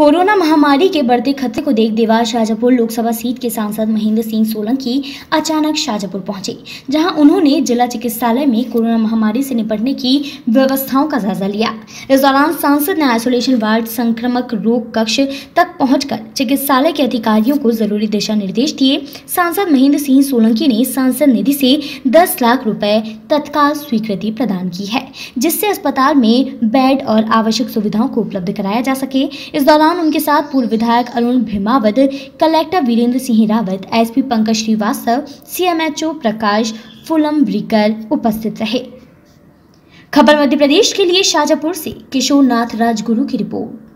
Corona महामारी के बढ़ते खतरे को देख देवास शाजापुर लोकसभा सीट के सांसद महेंद्र सिंह सोलंकी अचानक शाजापुर पहुँचे, जहाँ उन्होंने जिला चिकित्सालय में कोरोना महामारी से निपटने की व्यवस्थाओं का जायजा लिया। इस दौरान सांसद ने आइसोलेशन वार्ड संक्रमक रोग कक्ष तक पहुंचकर चिकित्सालय के अधिकारियों को ज़रूरी दिशा निर्देश दिए। सांसद महेंद्र सिंह सोलंकी ने सांसद निधि से दस लाख रुपए तत्काल स्वीकृति प्रदान की है, जिससे अस्पताल में बेड और आवश्यक सुविधाओं को उपलब्ध कराया जा सके। इस दौरान दौरान उनके साथ पूर्व विधायक Arun Bhimawat, collector Virendra Singh Rawat, SP Pankaj Shrivastava CMHO Prakash Phulam Brikar उपस्थित रहे। खबर मध्य प्रदेश के लिए शाजापुर से किशोर नाथ राजगुरु की रिपोर्ट।